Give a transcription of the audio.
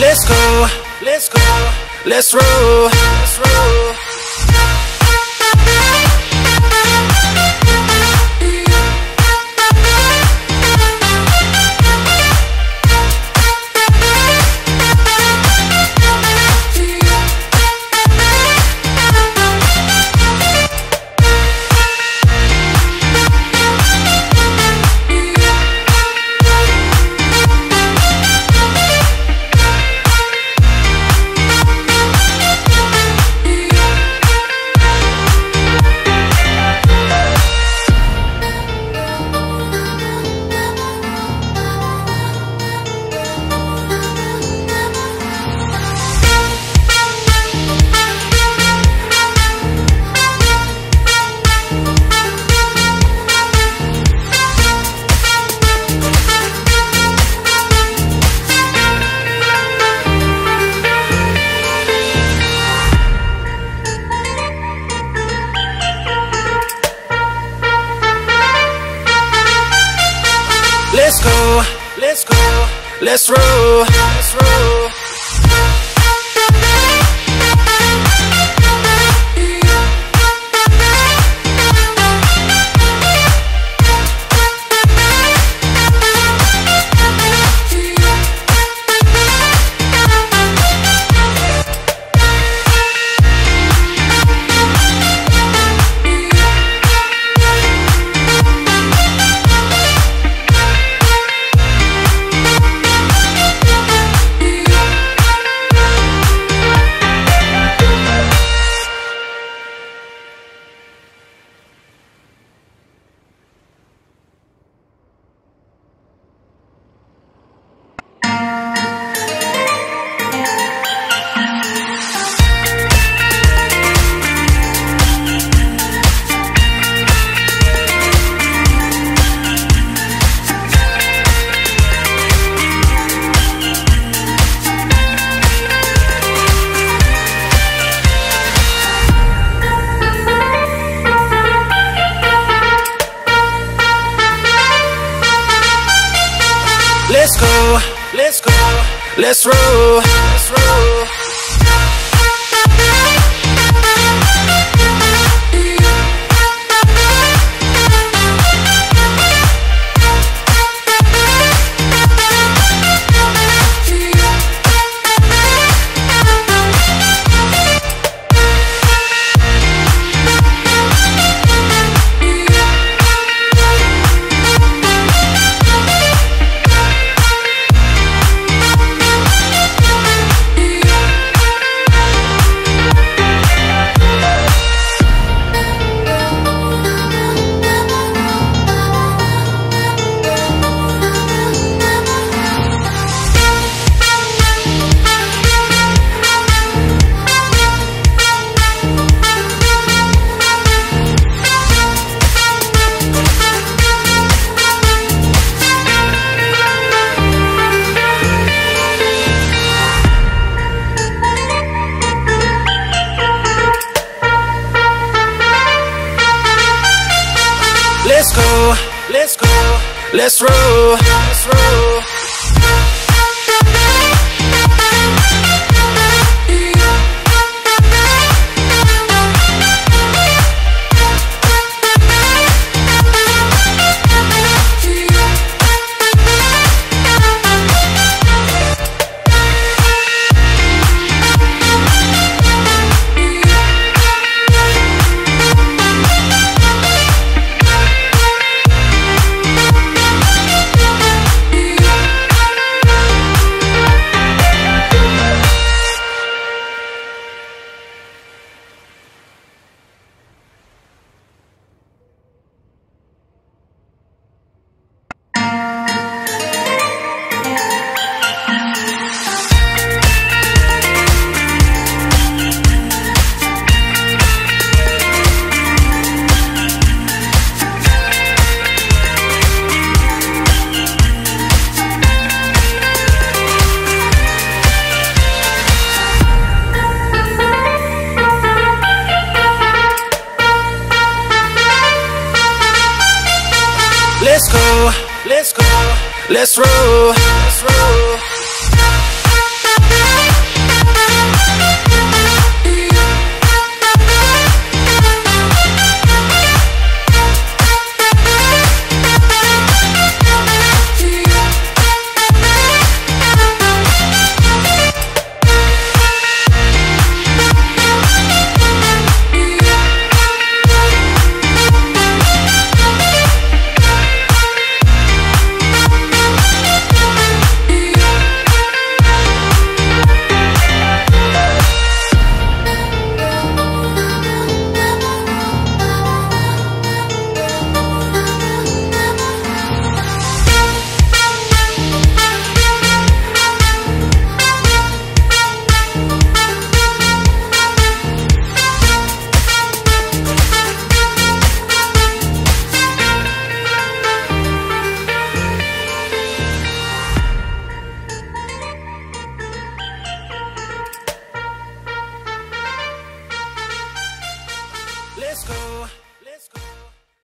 Let's go, let's go, let's roll. Let's go, let's go, let's roll, let's roll. Let's go, let's go, let's roll, let's roll. Let's go, let's roll, let's roll. Let's go, let's go, let's roll, let's roll.